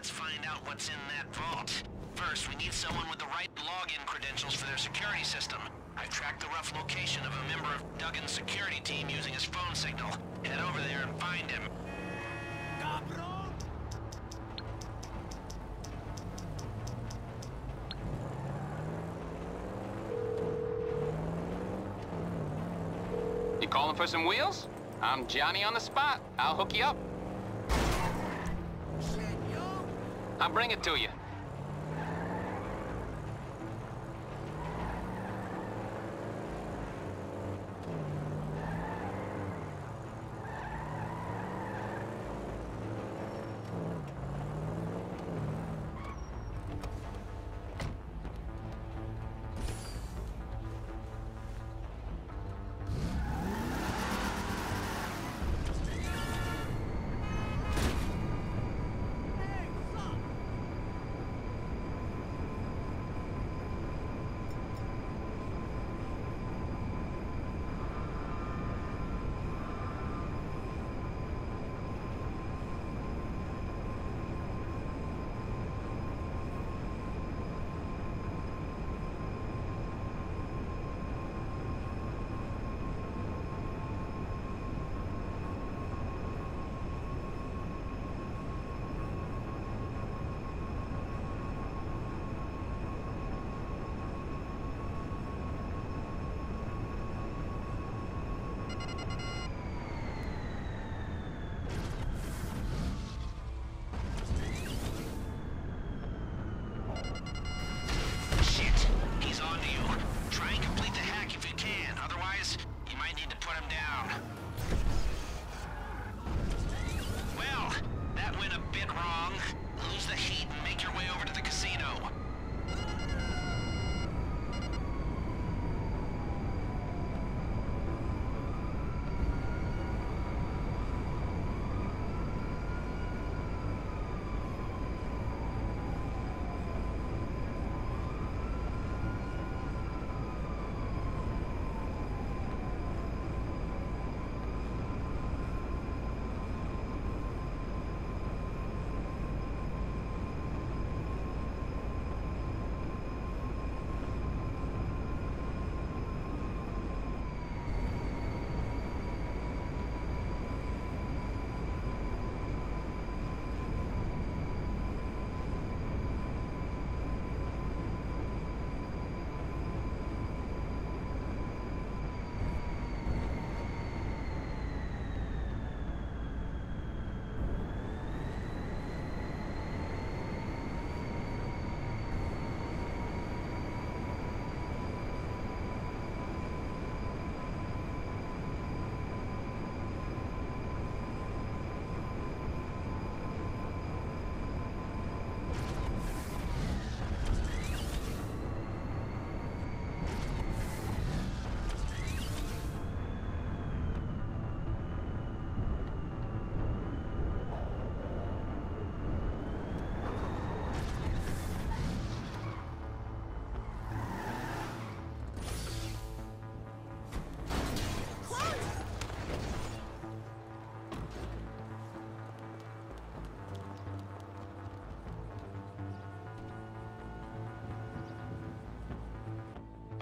Let's find out what's in that vault. First, we need someone with the right login credentials for their security system. I've tracked the rough location of a member of Duggan's security team using his phone signal. Head over there and find him. You calling for some wheels? I'm Johnny on the spot. I'll hook you up. I'll bring it to you. Put him down.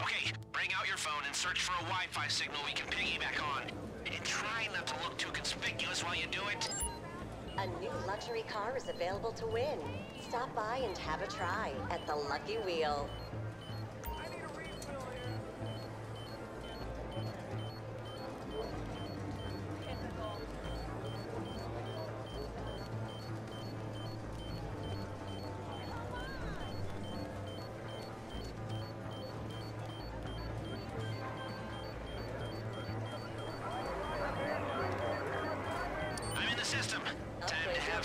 Okay, bring out your phone and search for a Wi-Fi signal we can piggyback on. And try not to look too conspicuous while you do it. A new luxury car is available to win. Stop by and have a try at the Lucky Wheel.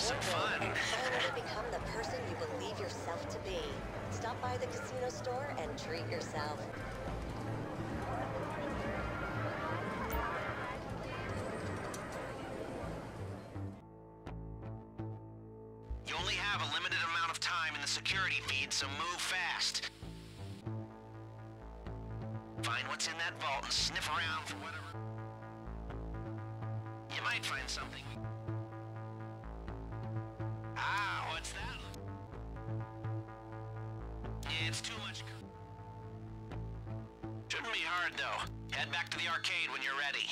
Some fun. become the person you believe yourself to be. Stop by the casino store and treat yourself. You only have a limited amount of time in the security feed, so move fast. Find what's in that vault and sniff around for whatever. You might find something. It's too much. Shouldn't be hard, though. Head back to the arcade when you're ready.